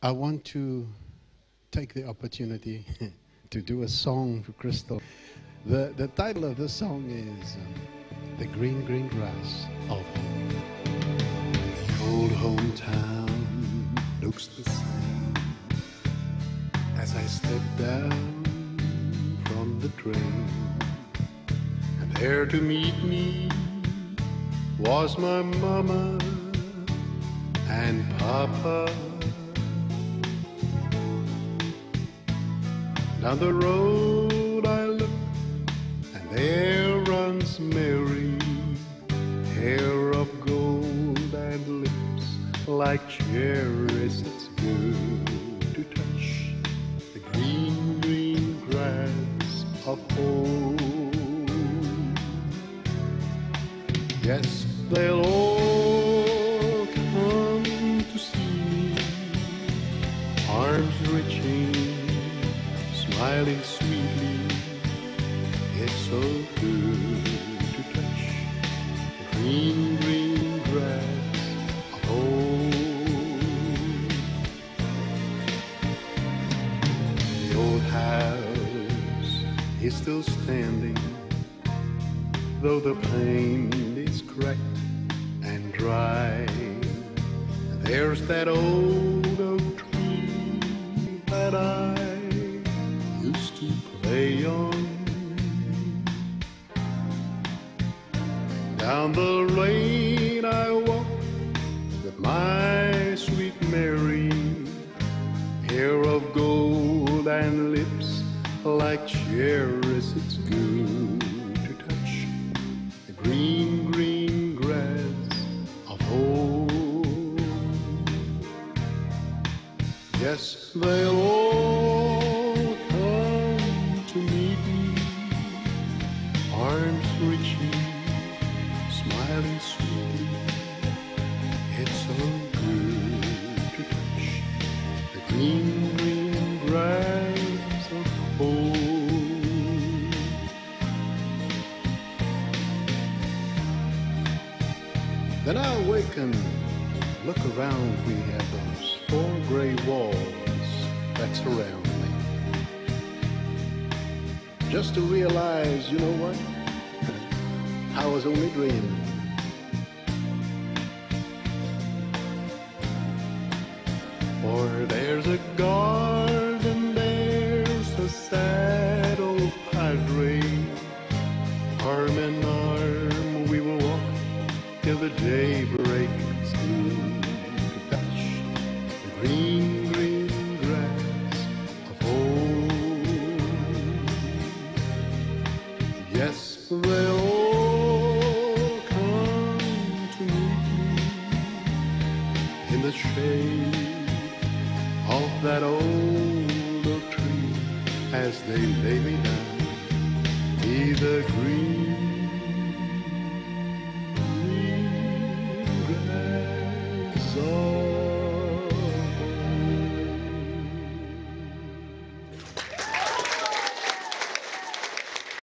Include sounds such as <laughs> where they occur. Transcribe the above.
I want to take the opportunity <laughs> to do a song for Crystal. The, the title of the song is um, The Green, Green Grass of Home. The old hometown looks the same as I step down from the train. And there to meet me was my mama and papa. Down the road I look, and there runs Mary, hair of gold and lips like cherries. It's good to touch the green, green grass of home. Yes, they'll all come to see me, arms reaching smiling sweetly. It's so good to touch the green, green grass of home. The old house is still standing, though the paint is cracked and dry. There's that old oak tree that I on. Down the lane I walk with my sweet Mary, hair of gold and lips like cherries. It's good to touch the green, green grass of home. Yes, they'll green, green grass of home. Then I awaken, look around me at those four gray walls that surround me. Just to realize, you know what? <laughs> I was only dreaming. There's a garden, there's a sad old padre. Arm in arm, we will walk till the day breaks through to touch the green, green grass of home. Yes, they'll all come to me in the shade that old oak tree as they lay me down. Be the green,